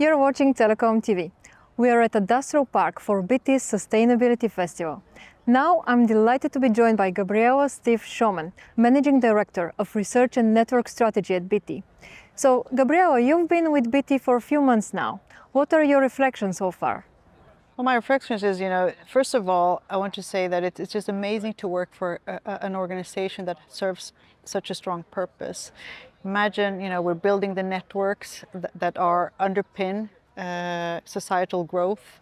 You're watching Telecom TV. We are at Adastral Park for BT's Sustainability Festival. Now I'm delighted to be joined by Gabriela Styf Sjöman, Managing Director of Research and Network Strategy at BT. So, Gabriela, you've been with BT for a few months now. What are your reflections so far? Well, my reflections is, you know, first of all, I want to say that it's just amazing to work for a, an organization that serves such a strong purpose. Imagine, you know, we're building the networks that, are underpin uh, societal growth,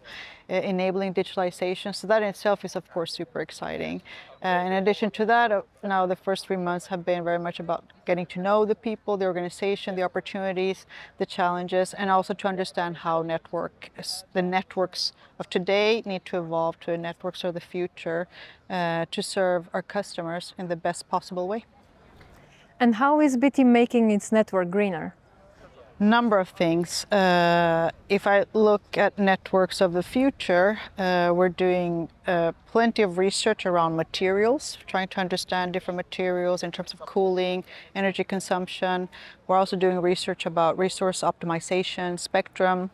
uh, enabling digitalization. So that in itself is, of course, super exciting. Uh, in addition to that, uh, now the first three months have been very much about getting to know the people, the organization, the opportunities, the challenges, and also to understand how network, the networks of today need to evolve to networks of the future uh, to serve our customers in the best possible way. And how is BT making its network greener? Number of things. Uh, if I look at networks of the future, uh, we're doing uh, plenty of research around materials, trying to understand different materials in terms of cooling, energy consumption. We're also doing research about resource optimization, spectrum,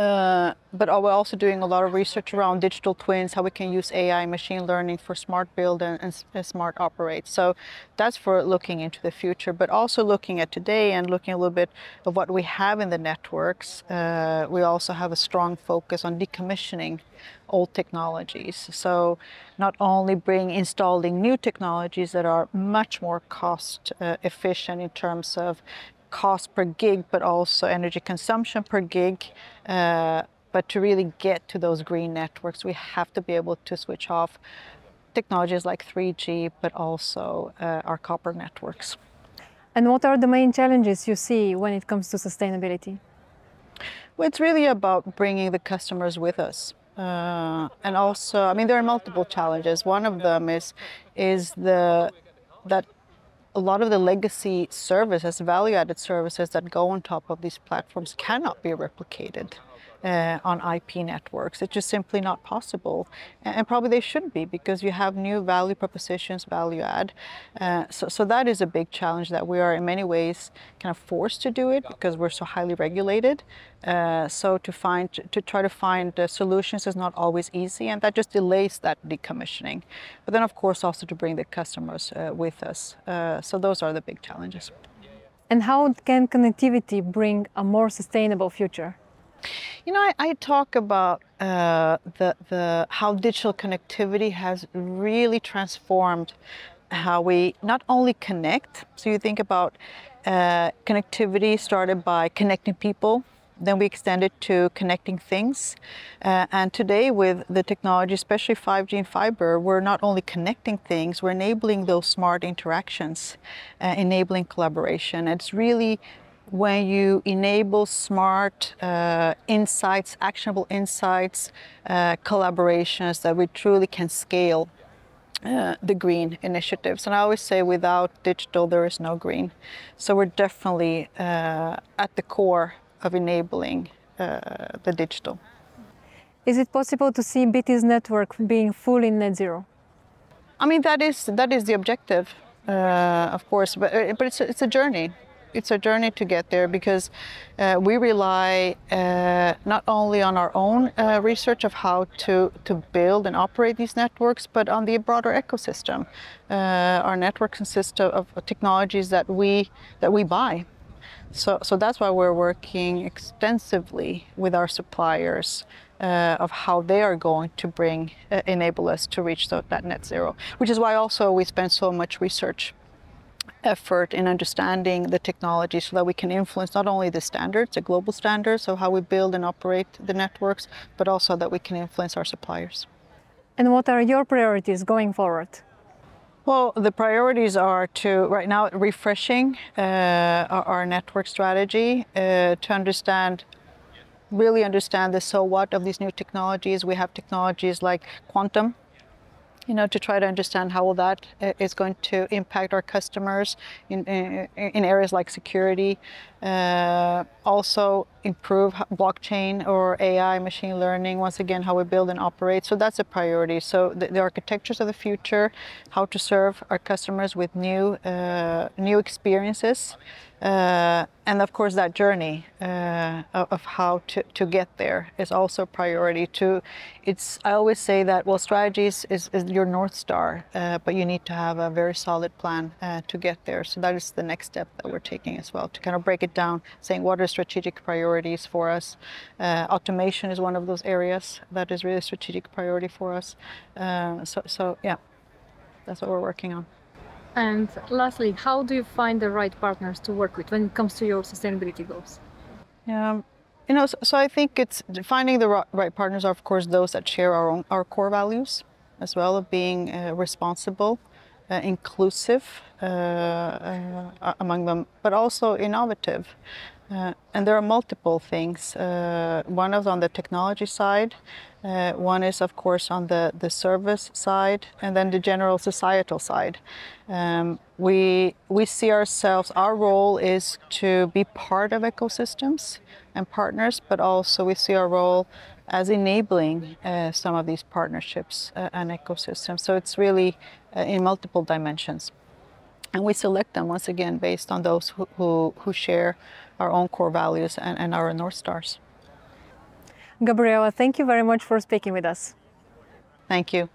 uh, but we're also doing a lot of research around digital twins, how we can use AI machine learning for smart build and, and, and, smart operate. So that's for looking into the future, but also looking at today and looking a little bit of what we have in the networks. Uh, we also have a strong focus on decommissioning old technologies. So not only bring installing new technologies that are much more cost uh, efficient in terms of cost per gig, but also energy consumption per gig. Uh, but to really get to those green networks, we have to be able to switch off technologies like 3G, but also uh, our copper networks. And what are the main challenges you see when it comes to sustainability? Well, it's really about bringing the customers with us. Uh, and also, I mean, there are multiple challenges. One of them is is the that a lot of the legacy services, value added services that go on top of these platforms cannot be replicated uh, on IP networks. It's just simply not possible. And, probably they should be because you have new value propositions, value add. Uh, so, so that is a big challenge that we are in many ways kind of forced to do it because we're so highly regulated. Uh, so to find, to try to find solutions is not always easy and that just delays that decommissioning. But then of course also to bring the customers uh, with us. Uh, so those are the big challenges. And how can connectivity bring a more sustainable future? You know, I, I talk about uh, the, the, how digital connectivity has really transformed how we not only connect, so you think about uh, connectivity started by connecting people, then we extended to connecting things. Uh, and today with the technology, especially 5G and fiber, we're not only connecting things, we're enabling those smart interactions, uh, enabling collaboration. It's really when you enable smart uh, insights, actionable insights, uh, collaborations that we truly can scale uh, the green initiatives. And I always say without digital, there is no green. So we're definitely uh, at the core of enabling uh, the digital. Is it possible to see BT's network being fully net zero? I mean, that is, that is the objective, uh, of course, but, but it's, it's a journey it's a journey to get there because uh, we rely uh, not only on our own uh, research of how to, to build and operate these networks, but on the broader ecosystem. Uh, our network consists of, of, technologies that we that we buy. So, so that's why we're working extensively with our suppliers uh, of how they are going to bring uh, enable us to reach the, that net zero. Which is why also we spend so much research effort in understanding the technology so that we can influence not only the standards, the global standards, of how we build and operate the networks, but also that we can influence our suppliers. And what are your priorities going forward? Well, the priorities are to, right now, refreshing uh, our, our, network strategy uh, to understand, really understand the so what of these new technologies. We have technologies like quantum, you know, to try to understand how that uh, is going to impact our customers in, in, in areas like security. Uh, also improve blockchain or AI, machine learning, once again, how we build and operate. So that's a priority. So the, the architectures of the future, how to serve our customers with new, uh, new experiences. Uh, and of course, that journey uh, of how to, to get there is also a priority. To it's I always say that well, strategies is, is, your north star, uh, but you need to have a very solid plan uh, to get there. So that is the next step that we're taking as well to kind of break it down, saying what are strategic priorities for us. Uh, automation is one of those areas that is really a strategic priority for us. Uh, so so yeah, that's what we're working on. And lastly, how do you find the right partners to work with when it comes to your sustainability goals? Yeah, you know, so, so I think it's finding the right partners are, of course, those that share our own our core values as well of being uh, responsible, uh, inclusive uh, uh among them, but also innovative. Uh, and there are multiple things. Uh, one is on the technology side, uh, one is, of course, on the, the service side, and then the general societal side. Um, we, we see ourselves, our role is to be part of ecosystems and partners, but also we see our role as enabling uh, some of these partnerships uh, and ecosystems. So it's really uh, in multiple dimensions. And we select them once again based on those who, who, who share our own core values and, and our North Stars. Gabriela, thank you very much for speaking with us. Thank you.